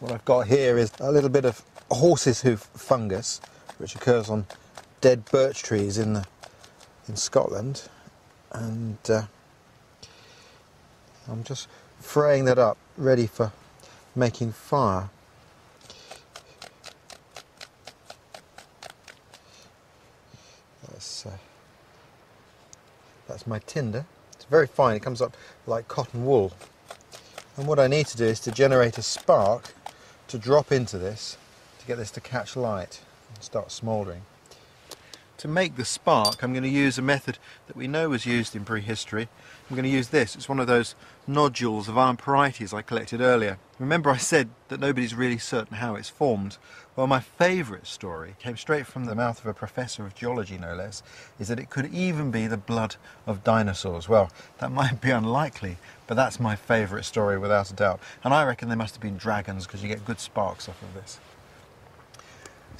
What I've got here is a little bit of horse's hoof fungus, which occurs on dead birch trees in the in Scotland, and uh, I'm just fraying that up, ready for making fire. That's uh, that's my tinder. It's very fine. It comes up like cotton wool. And what I need to do is to generate a spark to drop into this to get this to catch light and start smouldering. To make the spark I'm going to use a method that we know was used in prehistory. I'm going to use this. It's one of those nodules of iron pyrites I collected earlier. Remember I said that nobody's really certain how it's formed. Well my favourite story came straight from the mouth of a professor of geology no less, is that it could even be the blood of dinosaurs. Well that might be unlikely but that's my favourite story without a doubt. And I reckon they must have been dragons because you get good sparks off of this.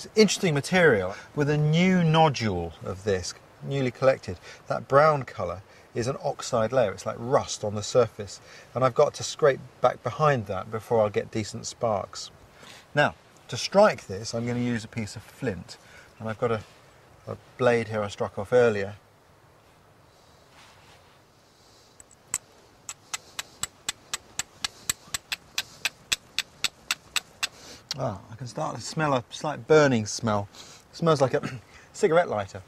It's interesting material with a new nodule of this, newly collected. That brown colour is an oxide layer, it's like rust on the surface. And I've got to scrape back behind that before I'll get decent sparks. Now, to strike this, I'm going to use a piece of flint. And I've got a, a blade here I struck off earlier. Oh, I can start to smell a slight burning smell. It smells like a cigarette lighter.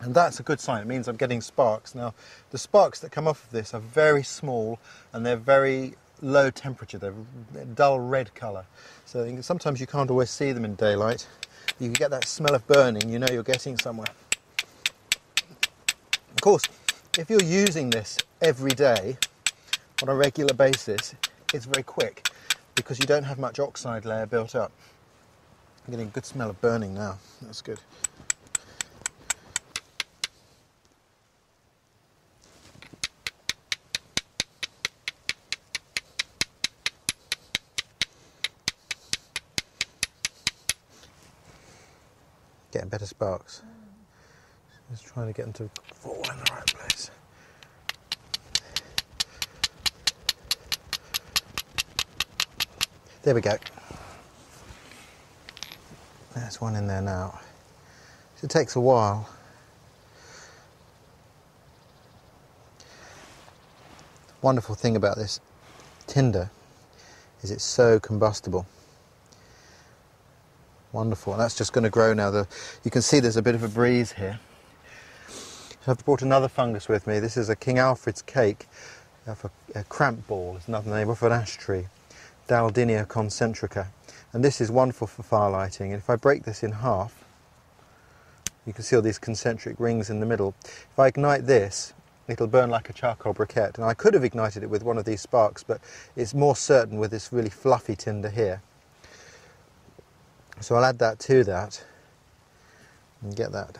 And that's a good sign. It means I'm getting sparks. Now, the sparks that come off of this are very small and they're very low temperature. They're a dull red colour. So sometimes you can't always see them in daylight. You get that smell of burning, you know you're getting somewhere. Of course, if you're using this every day on a regular basis, it's very quick because you don't have much oxide layer built up. I'm getting a good smell of burning now. That's good. Getting better sparks. Just trying to get them to fall in the right place. There we go. There's one in there now. It takes a while. Wonderful thing about this tinder is it's so combustible. Wonderful, and that's just going to grow now. The, you can see there's a bit of a breeze here. I've brought another fungus with me. This is a King Alfred's cake, a, a cramp ball, it's another name of an ash tree. Daldinia concentrica. And this is wonderful for firelighting. And if I break this in half, you can see all these concentric rings in the middle. If I ignite this, it'll burn like a charcoal briquette. And I could have ignited it with one of these sparks, but it's more certain with this really fluffy tinder here. So I'll add that to that and get that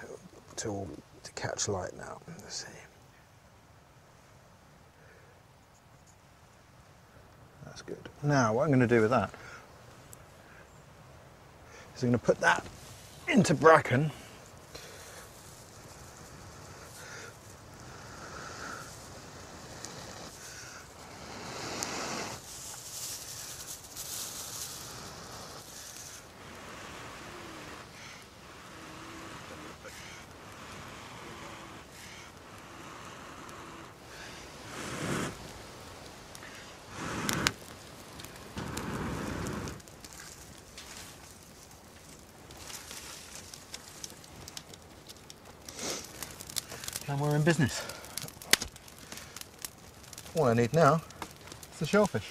to, to catch light now. Let's see. That's good. Now, what I'm going to do with that is I'm going to put that into bracken and we're in business. All I need now is the shellfish.